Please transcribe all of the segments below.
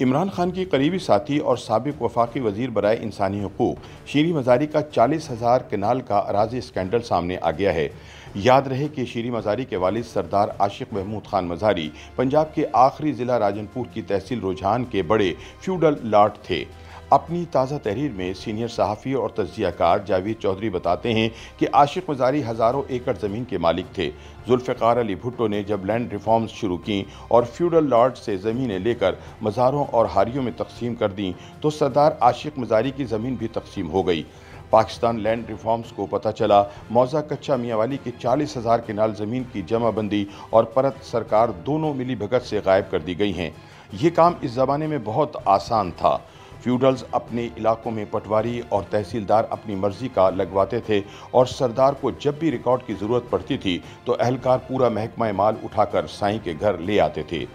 इमरान खान की करीबी साथी और सबक वफाकी वज़ीर बरए इंसानी हकूक। शीरी मजारी का चालीस हज़ार कनाल का अराजी स्कैंडल सामने आ गया है। याद रहे कि शीरी मजारी के वालिद सरदार आशिक महमूद खान मजारी पंजाब के आखिरी ज़िला राजनपुर की तहसील रुझान के बड़े फ्यूडल लाट थे। अपनी ताज़ा तहरीर में सीनियर सहाफ़ी और तजियाकार जावेद चौधरी बताते हैं कि आशिक मजारी हज़ारों एकड़ ज़मीन के मालिक थे। जुल्फ़ार अली भुट्टो ने जब लैंड रिफॉर्म्स शुरू की और फ्यूडल लॉर्ड से ज़मीनें लेकर मज़ारों और हारियों में तकसीम कर दी तो सरदार आशिक मजारी की ज़मीन भी तकसीम हो गई। पाकिस्तान लैंड रिफॉर्म्स को पता चला, मौजा कच्चा मियावाली के चालीस हज़ार किनाल ज़मीन की जमाबंदी और परत सरकार दोनों मिली भगत से गायब कर दी गई हैं। ये काम इस ज़माने में बहुत आसान था। फ्यूडल्स अपने इलाकों में पटवारी और तहसीलदार अपनी मर्ज़ी का लगवाते थे और सरदार को जब भी रिकॉर्ड की ज़रूरत पड़ती थी तो अहलकार पूरा महकमा माल उठाकर साई के घर ले आते थे।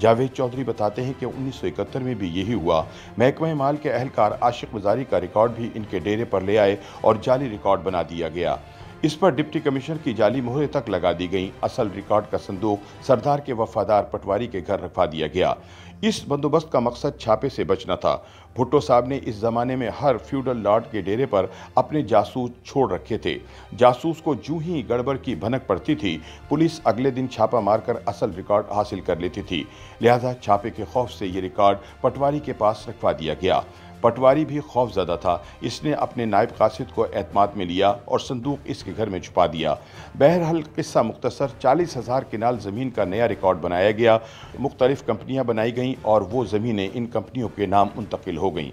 जावेद चौधरी बताते हैं कि उन्नीस सौ इकहत्तर में भी यही हुआ। महकमा माल के अहलकार आशिक मजारी का रिकॉर्ड भी इनके डेरे पर ले आए और जाली रिकॉर्ड बना दिया गया। इस पर डिप्टी कमिश्नर की जाली मोहरे तक लगा दी गई। असल रिकॉर्ड का संदूक सरदार के वफादार पटवारी के घर रखवा दिया गया। इस बंदोबस्त का मकसद छापे से बचना था। भुट्टो साहब ने इस जमाने में हर फ्यूडल लॉर्ड के डेरे पर अपने जासूस छोड़ रखे थे। जासूस को जू ही गड़बड़ की भनक पड़ती थी, पुलिस अगले दिन छापा मारकर असल रिकॉर्ड हासिल कर लेती थी। लिहाजा छापे के खौफ से ये रिकॉर्ड पटवारी के पास रखवा दिया गया। पटवारी भी खौफ खौफजदा था। इसने अपने नायब कासिद को एतमाद में लिया और संदूक इसके घर में छुपा दिया। बहरहाल, किस्सा मुख्तसर चालीस हज़ार किनाल ज़मीन का नया रिकॉर्ड बनाया गया। मुख्तलिफ़ कंपनियाँ बनाई गईं और वो ज़मीनें इन कंपनियों के नाम मुंतकिल हो गईं।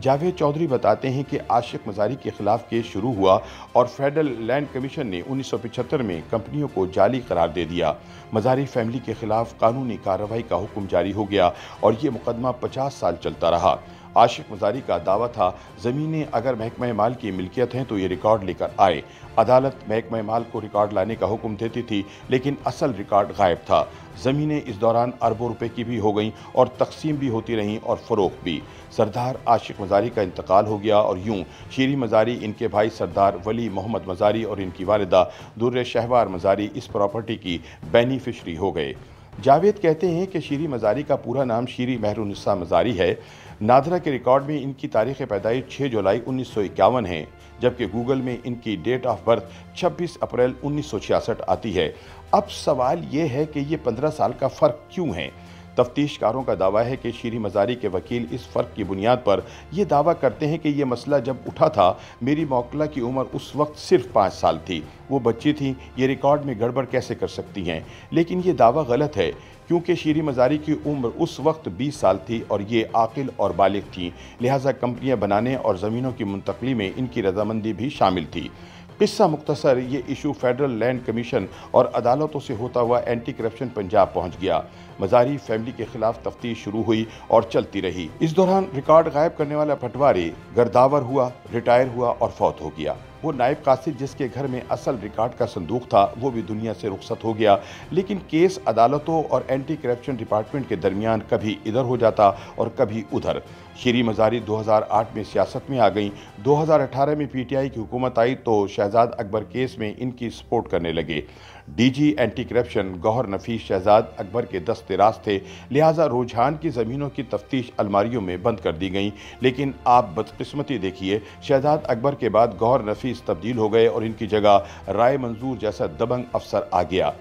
जावेद चौधरी बताते हैं कि आशिक मजारी के खिलाफ केस शुरू हुआ और फेडरल लैंड कमीशन ने 1975 में कंपनियों को जाली करार दे दिया। मजारी फैमिली के खिलाफ कानूनी कार्रवाई का हुक्म जारी हो गया और ये मुकदमा 50 साल चलता रहा। आशिक मजारी का दावा था, ज़मीनें अगर महकमा माल की मिल्कियत हैं तो ये रिकॉर्ड लेकर आए। अदालत महकमा माल को रिकॉर्ड लाने का हुक्म देती थी, लेकिन असल रिकॉर्ड गायब था। ज़मीनें इस दौरान अरबों रुपए की भी हो गईं और तकसीम भी होती रहीं और फ़रोख भी। सरदार आशिक मजारी का इंतकाल हो गया और यूँ शीरी मजारी, इनके भाई सरदार वली मोहम्मद मजारी और इनकी वालदा दुर्र शहवार मजारी इस प्रॉपर्टी की बेनिफिशरी हो गए। जावेद कहते हैं कि शीरी मजारी का पूरा नाम शीरी महरुनिसा मजारी है। नादरा के रिकॉर्ड में इनकी तारीख पैदाइश छः जुलाई उन्नीस सौ इक्यावन है, जबकि गूगल में इनकी डेट ऑफ़ बर्थ 26 अप्रैल उन्नीस सौ छियासठ आती है। अब सवाल ये है कि ये 15 साल का फ़र्क क्यों है? तफ्तीशकारों का दावा है कि शीरी मजारी के वकील इस फ़र्क की बुनियाद पर यह दावा करते हैं कि यह मसला जब उठा था, मेरी मौकला की उम्र उस वक्त सिर्फ़ पाँच साल थी। वो बच्ची थी, ये रिकॉर्ड में गड़बड़ कैसे कर सकती हैं? लेकिन ये दावा गलत है, क्योंकि शीरी मजारी की उम्र उस वक्त 20 साल थी और ये आकिल और बालिग थी। लिहाजा कंपनियाँ बनाने और ज़मीनों की मुंतकली में इनकी रजामंदी भी शामिल थी। किस्सा मुख्तसर, ये इशू फेडरल लैंड कमीशन और अदालतों से होता हुआ एंटी करप्शन पंजाब पहुँच गया। मजारी फैमिली के खिलाफ तफ्तीश शुरू हुई और चलती रही। इस दौरान रिकॉर्ड गायब करने वाला पटवारी गर्दावर हुआ, रिटायर हुआ और फौत हो गया। वो नायब कासिद जिसके घर में असल रिकॉर्ड का संदूक था, वो भी दुनिया से रुखसत हो गया। लेकिन केस अदालतों और एंटी करप्शन डिपार्टमेंट के दरमियान कभी इधर हो जाता और कभी उधर। शीरी मजारी 2008 में सियासत में आ गई। 2018 में पीटीआई की हुकूमत आई तो शहजाद अकबर केस में इनकी सपोर्ट करने लगे। DG anti corruption Gauhar Nafees Shahzad Akbar के दस्ते राज थे। लिहाजा रुझान की ज़मीनों की तफ्तीश अलमारियों में बंद कर दी गई। लेकिन आप बदकस्मती देखिए, शहजाद अकबर के बाद गौहर नफीस तब्दील हो गए और इनकी जगह राय मंजूर जैसा दबंग अफसर आ गया।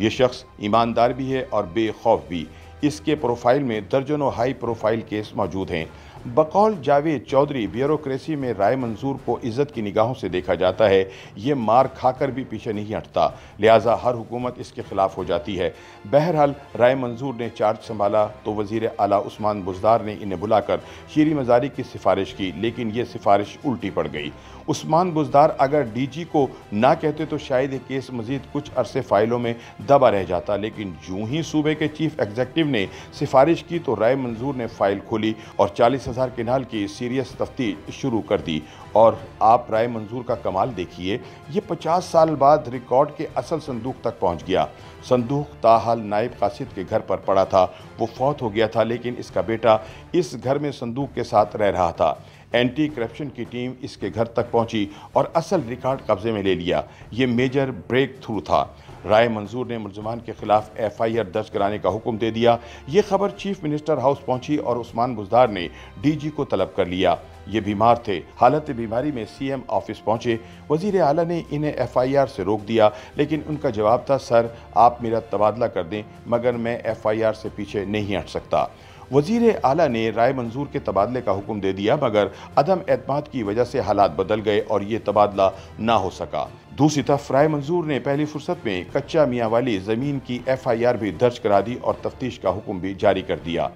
ये शख्स ईमानदार भी है और बेखौफ भी। इसके प्रोफ़ाइल में दर्जनों हाई प्रोफ़ाइल केस मौजूद हैं। बकौल जावेद चौधरी ब्यूरोक्रेसी में राय मंजूर को इज़्ज़त की निगाहों से देखा जाता है। ये मार खाकर भी पीछे नहीं हटता। लिहाजा हर हुकूमत इसके खिलाफ हो जाती है। बहरहाल, राय मंजूर ने चार्ज संभाला तो वज़ीर अला उस्मान बुजदार ने इन्हें बुलाकर शीरी मजारी की सिफारिश की, लेकिन ये सिफारिश उल्टी पड़ गई। उस्मान बुजदार अगर डी जी को ना कहते तो शायद ये केस मजीद कुछ अरसे फाइलों में दबा रह जाता। लेकिन जूँ ही सूबे के चीफ एग्जेक्टिव ने सिफारिश की तो राय मंजूर ने फ़ाइल खोली और चालीस हज़ार किनाल की सीरियस तफ्ती शुरू कर दी। और आप राय मंजूर का कमाल देखिए, ये पचास साल बाद रिकॉर्ड के असल संदूक तक पहुँच गया। संदूक ताहाल नायब कासिद के घर पर पड़ा था। वो फौत हो गया था, लेकिन इसका बेटा इस घर में संदूक के साथ रह रहा था। एंटी करप्शन की टीम इसके घर तक पहुँची और असल रिकॉर्ड कब्जे में ले लिया। ये मेजर ब्रेक थ्रू था। राय मंजूर ने मुलजमान के खिलाफ एफ़ आई आर दर्ज कराने का हुक्म दे दिया। ये खबर चीफ मिनिस्टर हाउस पहुँची और उस्मान बुजदार ने डी जी को तलब कर लिया। ये बीमार थे। हालत बीमारी में सी एम ऑफ़िस पहुँचे। वज़ीर अला ने इन्हें एफ़ आई आर से रोक दिया, लेकिन उनका जवाब था, सर, आप मेरा तबादला कर दें, मगर मैं एफ़ आई आर से पीछे नहीं हट सकता। वज़ीर अला ने राय मंजूर के तबादले का हुक्म दे दिया, मगर अदम एतमाद की वजह से हालात बदल गए और ये तबादला ना हो सका। दूसरी तरफ़, राय मंजूर ने पहली फुर्सत में कच्चा मियाँ वाली ज़मीन की एफ़ आई आर भी दर्ज करा दी और तफ्तीश का हुक्म भी जारी कर दिया।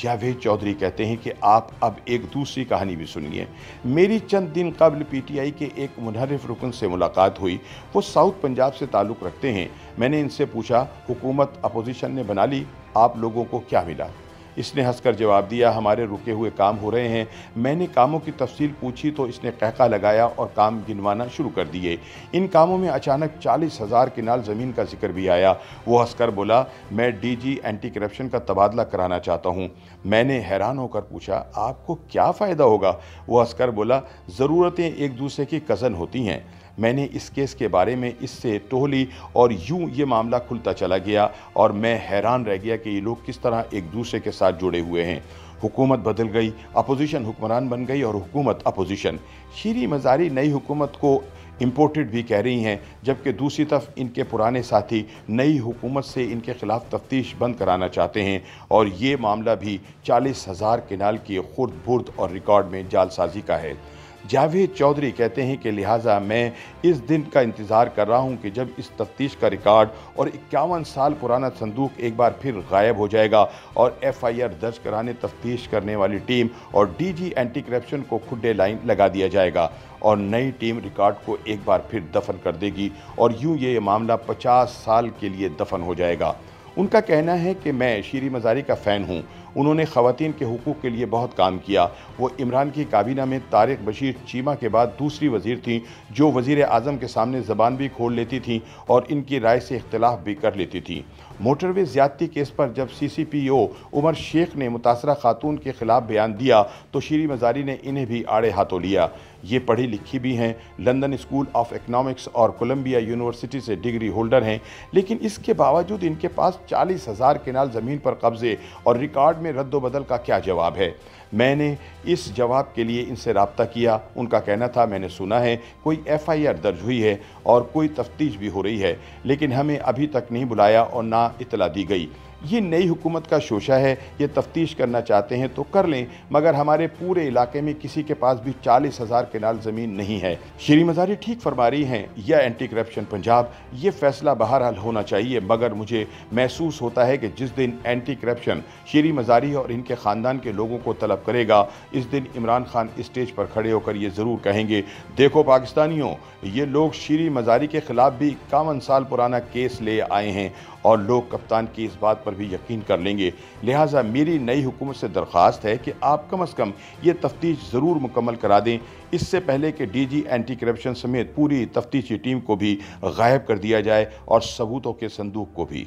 जावेद चौधरी कहते हैं कि आप अब एक दूसरी कहानी भी सुनिए। मेरी चंद दिन कबल पीटीआई के एक मुनहरफ रुकन से मुलाकात हुई। वो साउथ पंजाब से ताल्लुक़ रखते हैं। मैंने इनसे पूछा, हुकूमत अपोजिशन ने बना ली? आप लोगों को क्या मिला? इसने हंसकर जवाब दिया, हमारे रुके हुए काम हो रहे हैं। मैंने कामों की तफसील पूछी तो इसने कहका लगाया और काम गिनवाना शुरू कर दिए। इन कामों में अचानक चालीस हज़ार किनाल ज़मीन का ज़िक्र भी आया। वो हंसकर बोला, मैं डीजी एंटी करप्शन का तबादला कराना चाहता हूँ। मैंने हैरान होकर पूछा, आपको क्या फ़ायदा होगा? वो हंसकर बोला, ज़रूरतें एक दूसरे की कज़न होती हैं। मैंने इस केस के बारे में इससे टोहली और यूँ ये मामला खुलता चला गया और मैं हैरान रह गया कि ये लोग किस तरह एक दूसरे के साथ जुड़े हुए हैं। हुकूमत बदल गई, अपोजिशन हुक्मरान बन गई और हुकूमत अपोजिशन। शीरी मजारी नई हुकूमत को इम्पोर्टेड भी कह रही हैं, जबकि दूसरी तरफ़ इनके पुराने साथी नई हुकूमत से इनके खिलाफ तफ्तीश बंद कराना चाहते हैं और ये मामला भी चालीस हज़ार किनाल की खुर्द बुर्द और रिकॉर्ड में जालसाजी का है। जावेद चौधरी कहते हैं कि लिहाजा मैं इस दिन का इंतज़ार कर रहा हूँ कि जब इस तफ्तीश का रिकॉर्ड और इक्यावन साल पुराना संदूक एक बार फिर गायब हो जाएगा और एफ़ आई आर दर्ज कराने, तफ्तीश करने वाली टीम और डी जी एंटी करप्शन को खुडे लाइन लगा दिया जाएगा और नई टीम रिकॉर्ड को एक बार फिर दफन कर देगी और यूँ ये मामला पचास साल के लिए दफन हो जाएगा। उनका कहना है कि मैं शीरी मजारी का फ़ैन हूँ उन्होंने ख़वान के हकूक़ के लिए बहुत काम किया। वो इमरान की काबीना में तारक बशीर चीमा के बाद दूसरी वज़ीर थी, जो वज़ीर अजम के सामने ज़बान भी खोल लेती थी और इनकी राय से इख्तलाफ भी कर लेती थी। मोटरवे ज्यादती केस पर जब C C P O Umar Sheikh ने मुतासर खातून के खिलाफ बयान दिया तो शीरी मजारी ने इन्हें भी आड़े हाथों लिया। ये पढ़ी लिखी भी हैं। लंदन स्कूल ऑफ़ इकनॉमिक्स और कोलंबिया यूनिवर्सिटी से डिग्री होल्डर हैं, लेकिन इसके बावजूद इनके पास चालीस हज़ार केनाल ज़मीन पर कब्ज़े और रिकॉर्ड में रद्दबदल का क्या जवाब है? मैंने इस जवाब के लिए इनसे रबता किया। उनका कहना था, मैंने सुना है, कोई एफ़ आई आर दर्ज हुई है और कोई तफ्तीश भी हो रही है, लेकिन हमें अभी तक नहीं बुलाया और ना इतला दी गई। ये नई हुकूमत का शोशा है, ये तफ्तीश करना चाहते हैं तो कर लें, मगर हमारे पूरे इलाके में किसी के पास भी चालीस हज़ार केनाल ज़मीन नहीं है। श्री मजारी ठीक फरमा रही हैं, यह एंटी करप्शन पंजाब, ये फैसला बहरहाल होना चाहिए, मगर मुझे महसूस होता है कि जिस दिन एंटी करप्शन श्री मजारी और इनके ख़ानदान के लोगों को तलब करेगा, इस दिन इमरान खान स्टेज पर खड़े होकर ये ज़रूर कहेंगे, देखो पाकिस्तानियों, ये लोग श्री मजारी के ख़िलाफ़ भी इक्यावन साल पुराना केस ले आए हैं और लोग कप्तान की इस बात पर भी यकीन कर लेंगे। लिहाजा मेरी नई हुकूमत से दरख्वास्त है कि आप कम अज़ कम ये तफ्तीश ज़रूर मुकम्मल करा दें। इससे पहले कि डी जी एंटी करप्शन समेत पूरी तफ्तीशी टीम को भी गायब कर दिया जाए और सबूतों के संदूक को भी।